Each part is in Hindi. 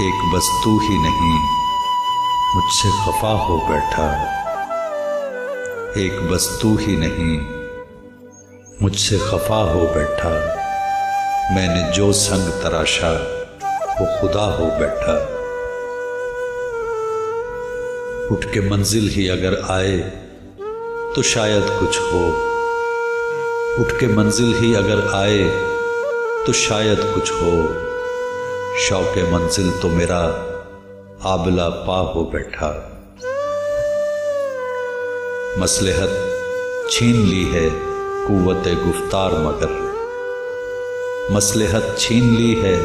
बस वस्तु ही नहीं, मुझसे खफा हो बैठा। एक वस्तु ही नहीं, मुझसे खफा हो बैठा। मैंने जो संग तराशा, वो खुदा हो बैठा। उठ के मंजिल ही अगर आए तो शायद कुछ हो। उठ के मंजिल ही अगर आए तो शायद कुछ हो। शौक मंजिल तो मेरा आबला पा हो बैठा। मसलहत छीन ली है कुवत गुफ्तार मगर। मसलहत छीन ली है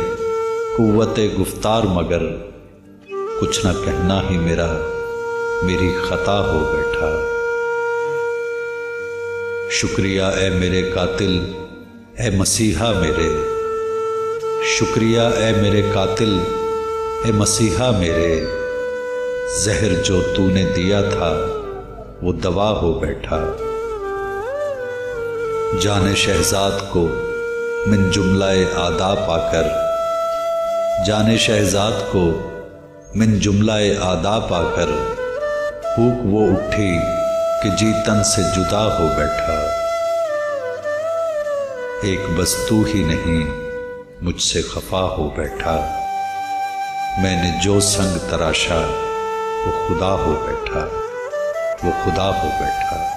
कुवत गुफ्तार मगर। कुछ ना कहना ही मेरा, मेरी खता हो बैठा। शुक्रिया ए मेरे कातिल ए मसीहा मेरे। शुक्रिया ए मेरे कातिल ए मसीहा मेरे। जहर जो तूने दिया था, वो दवा हो बैठा। जाने शहजाद को मिन जुमलाए आदा पाकर जाने शहजाद को मिन जुमलाए आदा पाकर भूख वो उठी कि जी तन से जुदा हो बैठा। एक बस तू ही नहीं मुझसे खफा हो बैठा। मैंने जो संग तराशा, वो खुदा हो बैठा। वो खुदा हो बैठा।